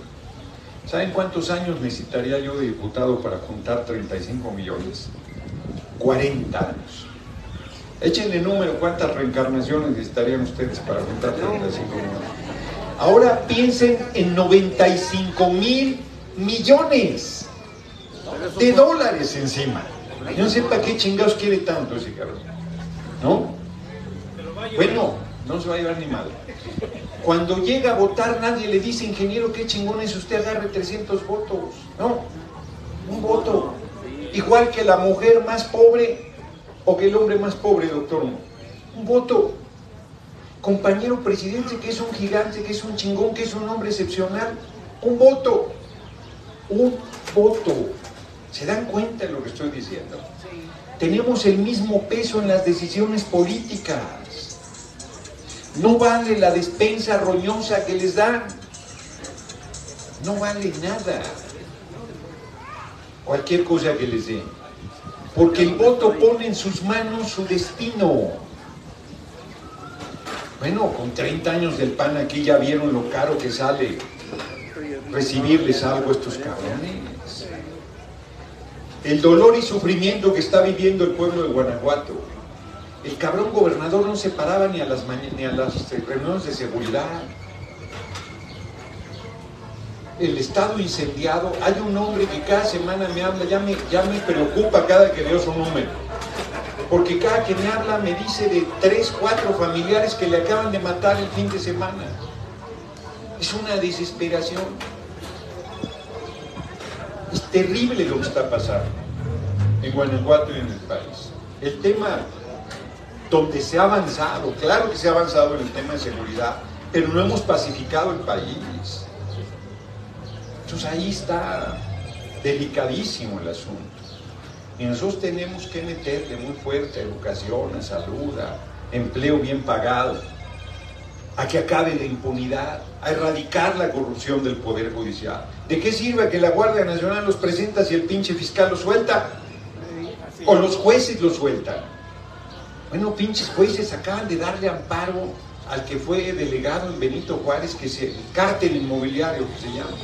Speaker 1: ¿Saben cuántos años necesitaría yo de diputado para juntar 35 millones? 40 años. Échenle número cuántas reencarnaciones necesitarían ustedes para juntar 35 millones. Ahora piensen en 95 mil millones de dólares encima. Yo no sé para qué chingados quiere tanto ese cabrón. ¿No? Bueno, no se va a llevar ni madre. Cuando llega a votar nadie le dice, ingeniero, qué chingón es usted agarre 300 votos. No, un voto. Igual que la mujer más pobre o que el hombre más pobre, doctor. Un voto. Compañero presidente que es un gigante, que es un chingón, que es un hombre excepcional. Un voto. Un voto. ¿Se dan cuenta de lo que estoy diciendo? Tenemos el mismo peso en las decisiones políticas. No vale la despensa roñosa que les dan. No vale nada. Cualquier cosa que les den. Porque el voto pone en sus manos su destino. Bueno, con 30 años del PAN aquí ya vieron lo caro que sale recibirles algo a estos cabrones. El dolor y sufrimiento que está viviendo el pueblo de Guanajuato. El cabrón gobernador no se paraba ni a las, eh, reuniones de seguridad. El estado incendiado. Hay un hombre que cada semana me habla, ya me, ya me preocupa cada que veo su número. Porque cada que me habla me dice de tres, cuatro familiares que le acaban de matar el fin de semana. Es una desesperación. Es terrible lo que está pasando en Guanajuato y en el país. El tema donde se ha avanzado, claro que se ha avanzado en el tema de seguridad, pero no hemos pacificado el país. Entonces ahí está delicadísimo el asunto. Y nosotros tenemos que meterle muy fuerte a educación, a salud, a empleo bien pagado, a que acabe la impunidad, a erradicar la corrupción del Poder Judicial. ¿De qué sirve que la Guardia Nacional los presenta si el pinche fiscal los suelta? O los jueces los sueltan. Bueno, pinches jueces acaban de darle amparo al que fue delegado en Benito Juárez, que es el cártel inmobiliario que se llama.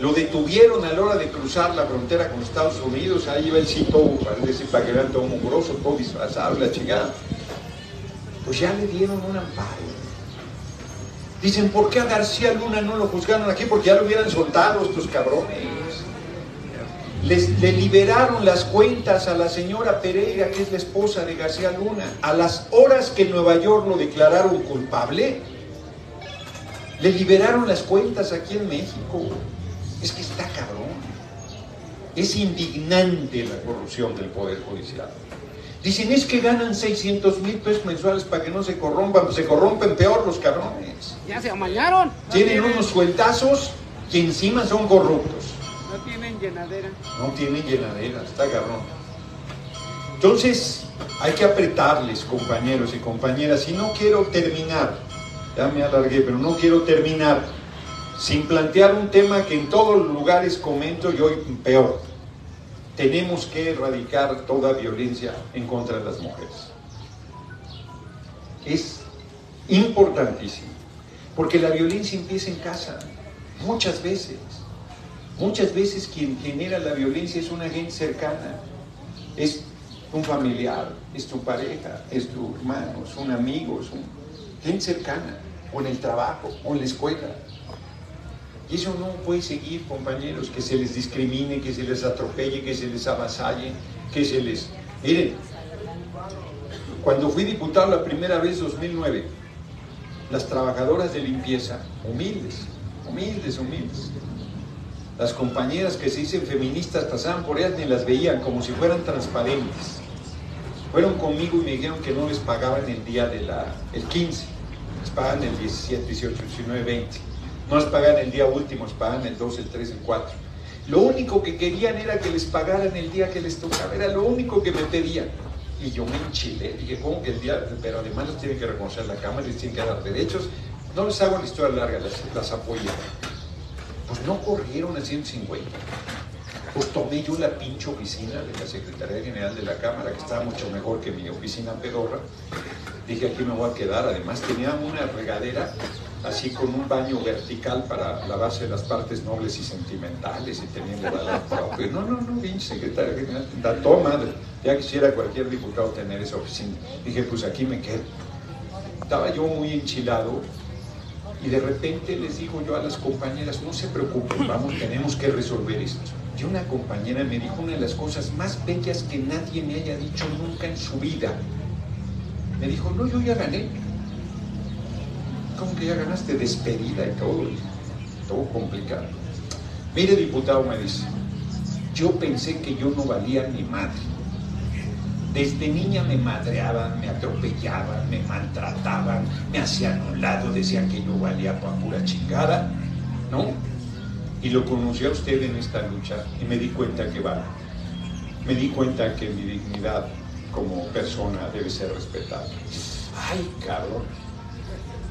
Speaker 1: Lo detuvieron a la hora de cruzar la frontera con Estados Unidos, ahí iba el sitio, parece para que vean todo mugroso, todo disfrazado, la chingada. Pues ya le dieron un amparo. Dicen, ¿por qué a García Luna no lo juzgaron aquí? Porque ya lo hubieran soltado estos cabrones. Les, le liberaron las cuentas a la señora Pereira, que es la esposa de García Luna, a las horas que en Nueva York lo declararon culpable. Le liberaron las cuentas aquí en México. Es que está cabrón. Es indignante la corrupción del Poder Judicial. Dicen, es que ganan 600 mil pesos mensuales para que no se corrompan. Pues se corrompen peor los cabrones.
Speaker 3: Ya se amañaron.
Speaker 1: Tienen unos sueltazos que encima son corruptos.
Speaker 5: No tienen llenadera.
Speaker 1: No tienen llenadera, está cabrón. Entonces, hay que apretarles, compañeros y compañeras, y no quiero terminar, ya me alargué, pero no quiero terminar sin plantear un tema que en todos los lugares comento y hoy peor. Tenemos que erradicar toda violencia en contra de las mujeres. Es importantísimo, porque la violencia empieza en casa, muchas veces. Muchas veces quien genera la violencia es una gente cercana, es un familiar, es tu pareja, es tu hermano, es un amigo, es un, gente cercana, o en el trabajo, o en la escuela. Y eso no puede seguir, compañeros, que se les discrimine, que se les atropelle, que se les avasalle, que se les... Miren, cuando fui diputado la primera vez, 2009, las trabajadoras de limpieza, humildes, humildes, humildes, las compañeras que se dicen feministas pasaban por ellas ni las veían como si fueran transparentes. Fueron conmigo y me dijeron que no les pagaban el día de la, el 15, les pagan el 17, 18, 19, 20. No les pagan el día último, les pagan el 2, el 3, el 4. Lo único que querían era que les pagaran el día que les tocaba, era lo único que me pedían. Y yo me enchilé, dije, ¿cómo que el día? Pero además los tienen que reconocer la Cámara, les tienen que dar derechos. No les hago la historia larga, las, las apoyo. Pues no corrieron a 150. Pues tomé yo la pinche oficina de la Secretaría General de la Cámara, que estaba mucho mejor que mi oficina pedorra. Dije, aquí me voy a quedar. Además tenía una regadera así con un baño vertical para lavarse las partes nobles y sentimentales y el elevador propio. No, no, no, pinche secretaria general, da madre. Ya quisiera cualquier diputado tener esa oficina. Dije, pues aquí me quedo. Estaba yo muy enchilado y de repente les digo yo a las compañeras, no se preocupen, vamos, tenemos que resolver esto. Y una compañera me dijo una de las cosas más bellas que nadie me haya dicho nunca en su vida. Me dijo, no, yo ya gané. ¿Cómo que ya ganaste? Despedida y todo, todo complicado. Mire, diputado, me dice, yo pensé que yo no valía ni madre. Desde niña me madreaban, me atropellaban, me maltrataban, me hacían a un lado, decían que yo valía para pura chingada, ¿no? Y lo conocí a usted en esta lucha y me di cuenta que vale. Me di cuenta que mi dignidad como persona debe ser respetada. Ay, cabrón.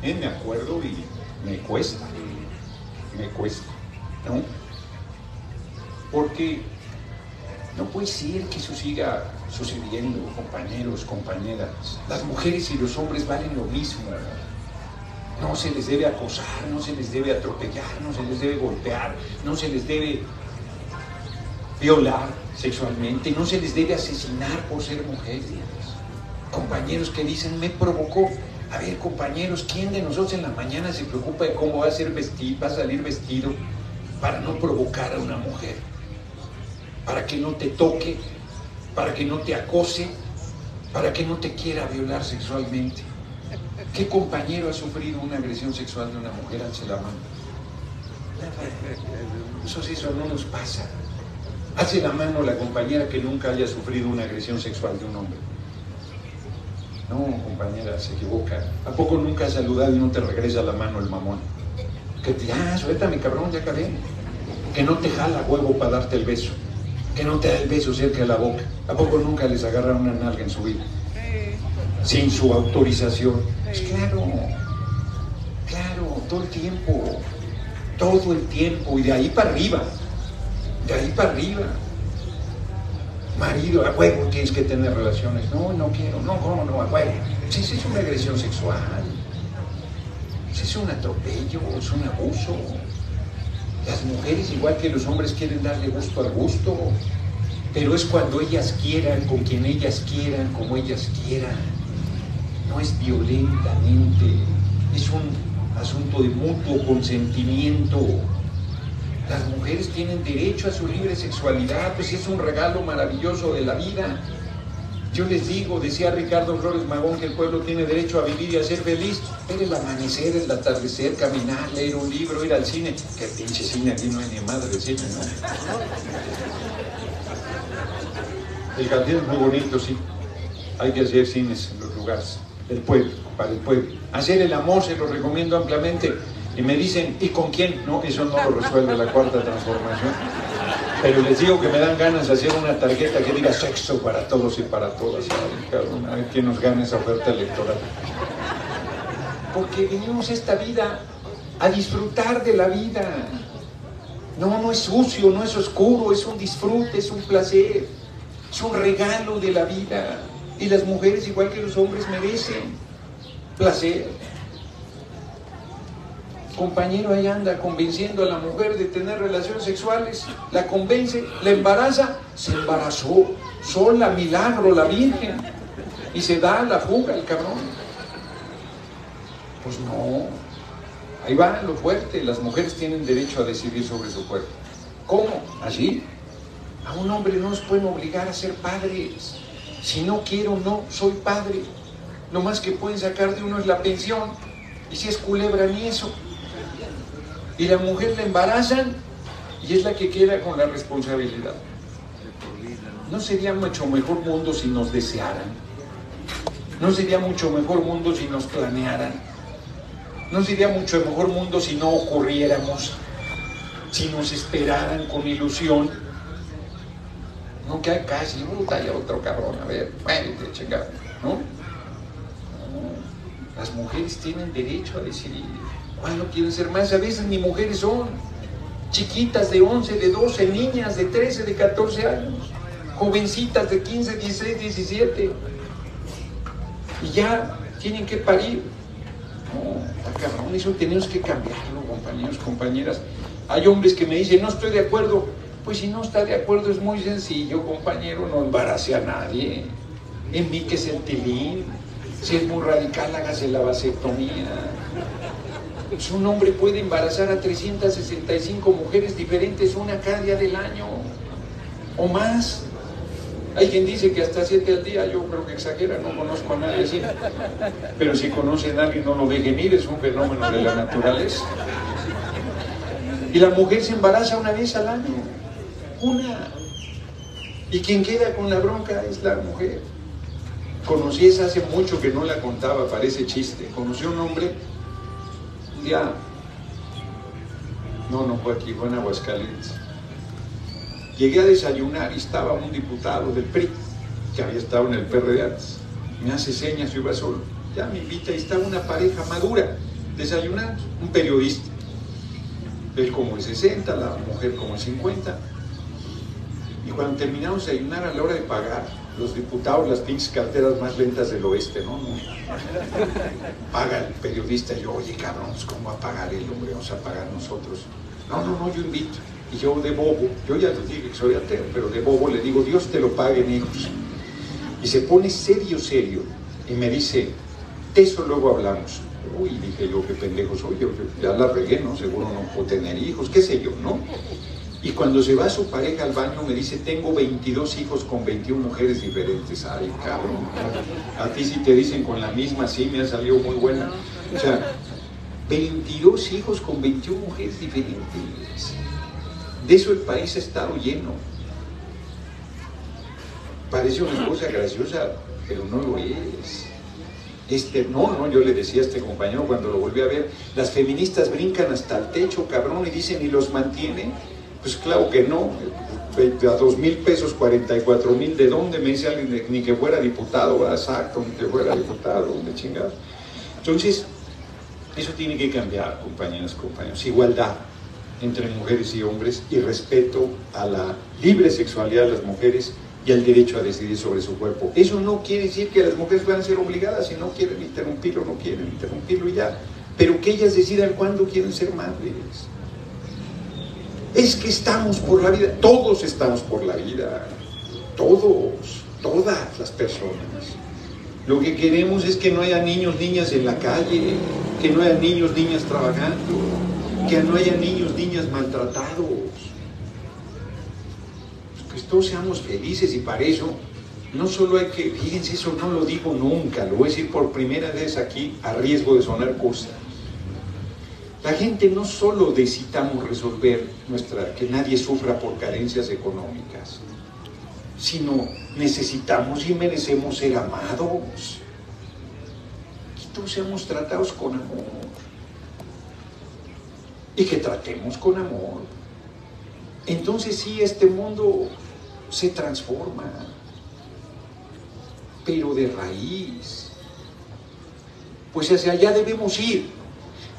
Speaker 1: Eh, me acuerdo y me cuesta, me cuesta, ¿no? Porque no puede ser que eso siga sucediendo, compañeros, compañeras. Las mujeres y los hombres valen lo mismo. No se les debe acosar, no se les debe atropellar, no se les debe golpear, no se les debe violar sexualmente, no se les debe asesinar por ser mujeres. Compañeros que dicen, me provocó. A ver, compañeros, ¿quién de nosotros en la mañana se preocupa de cómo va a, ser vestido, va a salir vestido para no provocar a una mujer? Para que no te toque, para que no te acose, para que no te quiera violar sexualmente. ¿Qué compañero ha sufrido una agresión sexual de una mujer? Alce la mano. Eso sí, eso no nos pasa. Hace la mano la compañera que nunca haya sufrido una agresión sexual de un hombre. No, compañera, se equivoca. ¿A poco nunca has saludado y no te regresa la mano el mamón? Que te, ah, suéltame cabrón, ya acabé. Que no te jala huevo para darte el beso. Que no te da el beso cerca de la boca. ¿A poco nunca les agarra una nalga en su vida? Sin su autorización. Pues claro, claro, todo el tiempo. Todo el tiempo. Y de ahí para arriba. De ahí para arriba marido, a huevo tienes que tener relaciones. No, no quiero, no, ¿cómo no? A huevo. Si es una agresión sexual, si es un atropello, es un abuso. Las mujeres, igual que los hombres, quieren darle gusto al gusto, pero es cuando ellas quieran, con quien ellas quieran, como ellas quieran. No es violentamente, es un asunto de mutuo consentimiento. Las mujeres tienen derecho a su libre sexualidad, pues es un regalo maravilloso de la vida. Yo les digo, decía Ricardo Flores Magón, que el pueblo tiene derecho a vivir y a ser feliz. Ver el amanecer, el atardecer, caminar, leer un libro, ir al cine. Que pinche cine, aquí no hay ni madre de cine, ¿no? El jardín es muy bonito, sí. Hay que hacer cines en los lugares del pueblo, para el pueblo. Hacer el amor se lo recomiendo ampliamente. Y me dicen, ¿y con quién? No, eso no lo resuelve la cuarta transformación. Pero les digo que me dan ganas de hacer una tarjeta que diga sexo para todos y para todas. A ver quién nos gana esa oferta electoral. Porque venimos esta vida a disfrutar de la vida. No, no es sucio, no es oscuro, es un disfrute, es un placer, es un regalo de la vida. Y las mujeres, igual que los hombres, merecen placer. Compañero ahí anda convenciendo a la mujer de tener relaciones sexuales, la convence, la embaraza, se embarazó, sola, milagro, la Virgen, y se da la fuga el cabrón. Pues no, ahí va lo fuerte, las mujeres tienen derecho a decidir sobre su cuerpo. ¿Cómo? Así. A un hombre no nos pueden obligar a ser padres. Si no quiero, no, soy padre. Lo más que pueden sacar de uno es la pensión. Y si es culebra, ni eso. Y la mujer la embarazan y es la que queda con la responsabilidad. ¿No sería mucho mejor mundo si nos desearan? ¿No sería mucho mejor mundo si nos planearan? ¿No sería mucho mejor mundo si no ocurriéramos? Si nos esperaran con ilusión. No que hay casi, puta, hay otro cabrón, a ver, muérete, chingada, ¿no? No. Las mujeres tienen derecho a decidir cuándo quieren ser más. A veces ni mujeres son chiquitas de 11, de 12, niñas de 13, de 14 años, jovencitas de 15, 16, 17. Y ya tienen que parir. No, cabrón, eso tenemos que cambiarlo, compañeros, compañeras. Hay hombres que me dicen, no estoy de acuerdo. Pues si no está de acuerdo es muy sencillo, compañero, no embarace a nadie. Envíquese el tilín. Si es muy radical, hágase la vasectomía. Un hombre puede embarazar a 365 mujeres diferentes, una cada día del año, o más. Hay quien dice que hasta siete al día, yo creo que exagera, no conozco a nadie así. Pero si conocen a alguien, no lo dejen ir, es un fenómeno de la naturaleza. Y la mujer se embaraza una vez al año, una. Y quien queda con la bronca es la mujer. Conocí esa hace mucho que no la contaba, parece chiste. Conocí a un hombre no, no fue aquí, fue en Aguascalientes. Llegué a desayunar y estaba un diputado del PRI, que había estado en el PRD antes. Me hace señas, yo iba solo. Ya me invita y estaba una pareja madura desayunando, un periodista. Él como el 60, la mujer como el 50. Y cuando terminamos de desayunar a la hora de pagar, los diputados, las pinches carteras más lentas del oeste, ¿no? Paga el periodista y yo, oye cabrón, pues, ¿cómo va a pagar el hombre? Vamos a pagar nosotros. No, no, no, yo invito. Y yo de bobo, yo ya les dije que soy ateo, pero de bobo le digo, Dios te lo pague, ellos. Y se pone serio, serio, y me dice, de eso luego hablamos. Uy, dije yo, qué pendejo soy yo, ya la regué, ¿no? Seguro no puedo tener hijos, qué sé yo, ¿no? Y cuando se va su pareja al baño me dice, tengo 22 hijos con 21 mujeres diferentes. Ay, cabrón. A ti si te dicen con la misma, sí, me ha salido muy buena. O sea, 22 hijos con 21 mujeres diferentes. De eso el país ha estado lleno. Parece una cosa graciosa, pero no lo es. Este, no, no, yo le decía a este compañero cuando lo volví a ver, las feministas brincan hasta el techo, cabrón, y dicen, ¿y los mantienen? Pues claro que no, a dos mil pesos, 44 mil, ¿de dónde me dice alguien? Ni que fuera diputado, ¿verdad? exacto, ni que fuera diputado, de chingados. Entonces, eso tiene que cambiar, compañeras, compañeros. Igualdad entre mujeres y hombres y respeto a la libre sexualidad de las mujeres y al derecho a decidir sobre su cuerpo. Eso no quiere decir que las mujeres puedan ser obligadas, si no quieren interrumpirlo, no quieren interrumpirlo y ya. Pero que ellas decidan cuándo quieren ser madres. Es que estamos por la vida, todos estamos por la vida, todos, todas las personas. Lo que queremos es que no haya niños, niñas en la calle, que no haya niños, niñas trabajando, que no haya niños, niñas maltratados. Que todos seamos felices y para eso no solo hay que, fíjense, eso no lo digo nunca, lo voy a decir por primera vez aquí a riesgo de sonar cosa. La gente no solo necesitamos resolver nuestra, que nadie sufra por carencias económicas, sino necesitamos y merecemos ser amados. Que todos seamos tratados con amor. Y que tratemos con amor. entonces sí, este mundo se transforma, pero de raíz. Pues hacia allá debemos ir.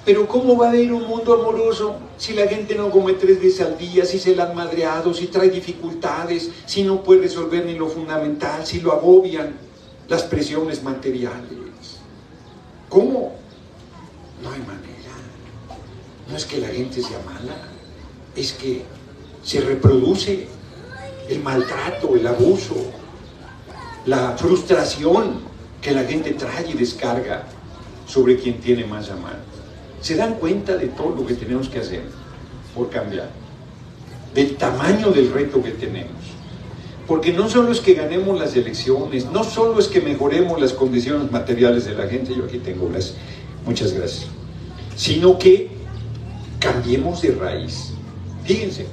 Speaker 1: Pero ¿cómo va a haber un mundo amoroso si la gente no come tres veces al día, si se la han madreado, si trae dificultades, si no puede resolver ni lo fundamental, si lo agobian las presiones materiales? ¿Cómo? No hay manera. No es que la gente sea mala, es que se reproduce el maltrato, el abuso, la frustración que la gente trae y descarga sobre quien tiene más a. Se dan cuenta de todo lo que tenemos que hacer por cambiar, del tamaño del reto que tenemos. Porque no solo es que ganemos las elecciones, no solo es que mejoremos las condiciones materiales de la gente, yo aquí tengo las, muchas gracias, sino que cambiemos de raíz. Fíjense,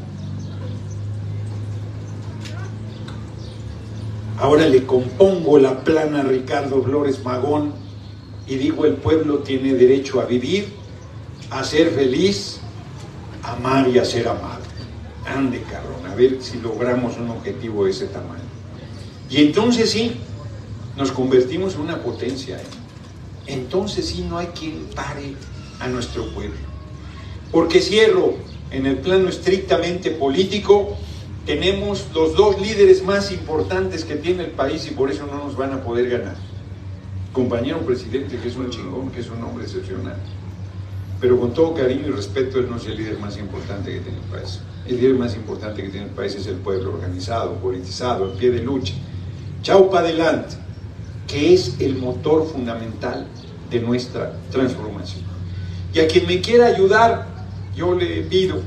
Speaker 1: Ahora le compongo la plana a Ricardo Flores Magón y digo el pueblo tiene derecho a vivir, a ser feliz, amar y a ser amado. Ande, cabrón, a ver si logramos un objetivo de ese tamaño. Y entonces sí, nos convertimos en una potencia. ¿eh? Entonces sí, no hay quien pare a nuestro pueblo. Porque cierro, en el plano estrictamente político, tenemos los dos líderes más importantes que tiene el país y por eso no nos van a poder ganar. Compañero presidente, que es un chingón, que es un hombre excepcional. Pero con todo cariño y respeto, él no es el líder más importante que tiene el país. El líder más importante que tiene el país es el pueblo organizado, politizado, en pie de lucha. Chau para adelante, que es el motor fundamental de nuestra transformación. Y a quien me quiera ayudar, yo le pido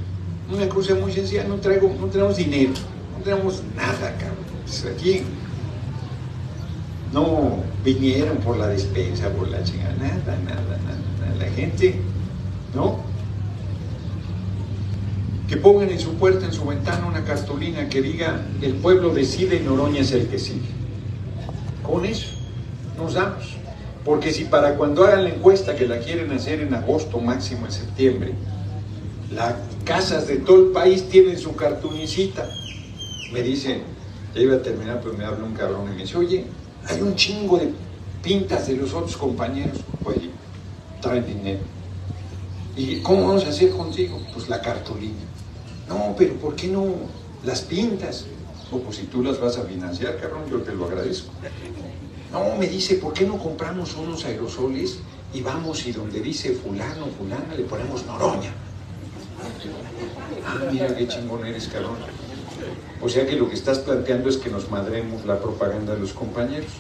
Speaker 1: una cosa muy sencilla, no, traigo, no tenemos dinero, no tenemos nada, cabrón. Pues aquí no vinieron por la despensa, por la chingada, nada, nada, nada. La gente, ¿no? Que pongan en su puerta, en su ventana, una cartulina que diga, el pueblo decide y Noroña es el que sigue. Con eso nos damos. Porque si para cuando hagan la encuesta que la quieren hacer en agosto, máximo en septiembre, las casas de todo el país tienen su cartunicita. Me dice, ya iba a terminar, pero me habla un cabrón y me dice, oye, hay un chingo de pintas de los otros compañeros. Oye, traen dinero. ¿Y cómo vamos a hacer contigo? Pues la cartulina. No, pero ¿por qué no las pintas? O pues si tú las vas a financiar, cabrón, yo te lo agradezco. No, me dice, ¿por qué no compramos unos aerosoles y vamos y donde dice fulano, fulana, le ponemos Noroña? Ah, mira qué chingón eres, cabrón. O sea que lo que estás planteando es que nos madremos la propaganda de los compañeros.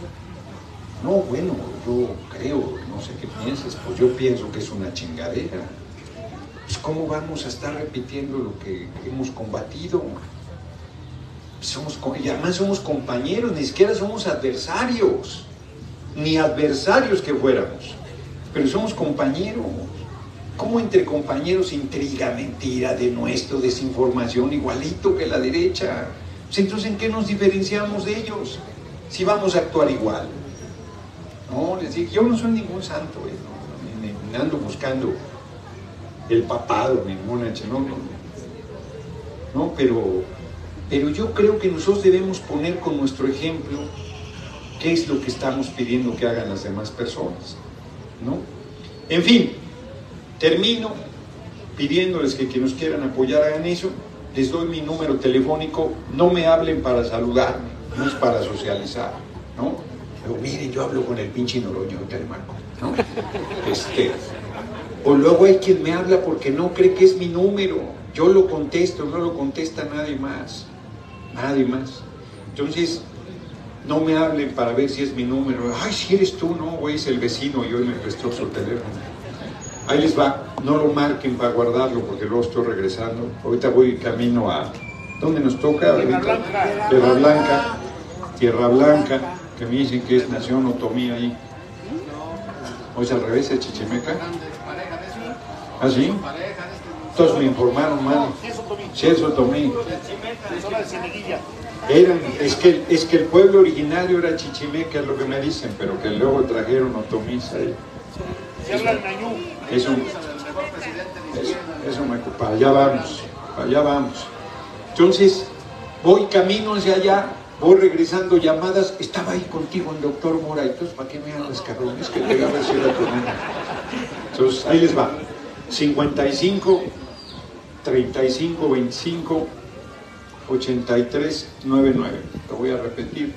Speaker 1: No, bueno, yo creo, no sé qué pienses, pues yo pienso que es una chingadera. Pues ¿cómo vamos a estar repitiendo lo que hemos combatido? Somos, y además somos compañeros, ni siquiera somos adversarios, ni adversarios que fuéramos, pero somos compañeros. ¿Cómo entre compañeros intriga, mentira, de nuestro, desinformación, igualito que la derecha? Pues entonces, ¿en qué nos diferenciamos de ellos? Si vamos a actuar igual. No, les digo, yo no soy ningún santo, eh, ando buscando el papado, ninguna, no, no, no, pero, pero yo creo que nosotros debemos poner con nuestro ejemplo qué es lo que estamos pidiendo que hagan las demás personas, ¿no? En fin, Termino pidiéndoles que quienes nos quieran apoyar hagan eso. Les doy mi número telefónico. No me hablen para saludarme, no es para socializar, ¿no? Pero miren, yo hablo con el pinche Noroño, te marco, ¿no? Este, o luego hay quien me habla porque no cree que es mi número. Yo lo contesto, no lo contesta nadie más. Nadie más. Entonces, no me hablen para ver si es mi número. Ay, si eres tú, no, güey, es el vecino y hoy me prestó su teléfono. Ahí les va, no lo marquen para guardarlo porque luego estoy regresando. Ahorita voy camino a... ¿Dónde nos toca? Tierra Blanca. Tierra Blanca. Tierra Blanca, que me dicen que es Nación Otomí ahí. ¿O es al revés, de Chichimeca? ¿Ah, sí? Entonces me informaron mal. Sí, es Otomí. Eran, es, que, es que el pueblo originario era Chichimeca, es lo que me dicen, pero que luego trajeron otomís ahí. Eso, eso, eso me para allá vamos, allá vamos. Entonces, voy camino hacia allá, voy regresando llamadas, estaba ahí contigo el doctor Mora, entonces ¿para qué me hablas, cabrón? Es que voy a decir a tu. Entonces, ahí les va. 55, 35, 25, 83, 99. Lo voy a repetir.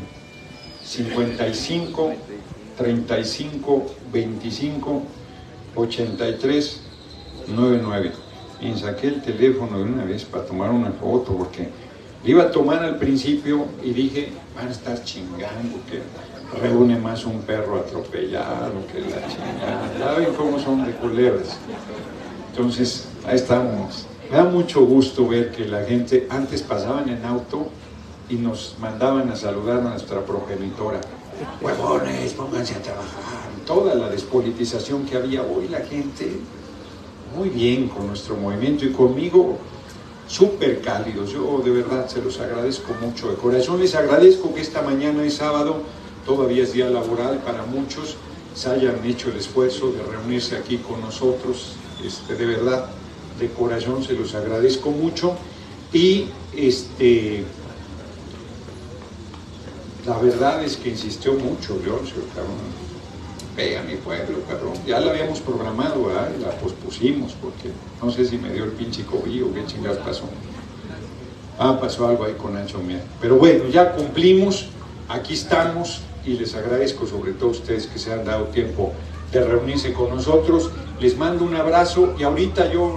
Speaker 1: 55, 35, 25, 83, 99. Y saqué el teléfono de una vez para tomar una foto porque le iba a tomar al principio y dije, van a estar chingando que reúne más un perro atropellado que la chingada. Ya ven cómo son de culeras. Entonces, ahí estamos. Me da mucho gusto ver que la gente antes pasaban en auto y nos mandaban a saludar a nuestra progenitora. Huevones, pónganse a trabajar. Toda la despolitización que había hoy, la gente muy bien con nuestro movimiento y conmigo súper cálidos. Yo de verdad se los agradezco mucho de corazón. Les agradezco que esta mañana es sábado, todavía es día laboral para muchos, se hayan hecho el esfuerzo de reunirse aquí con nosotros. Este, de verdad, de corazón se los agradezco mucho. Y este, la verdad es que insistió mucho Leoncio, cabrón. Ve a mi pueblo, cabrón. Ya la habíamos programado, ¿verdad? La pospusimos porque no sé si me dio el pinche COVID o qué chingados pasó. Ah, pasó algo ahí con Ancho Mier. Pero bueno, ya cumplimos, aquí estamos y les agradezco sobre todo a ustedes que se han dado tiempo de reunirse con nosotros. Les mando un abrazo y ahorita yo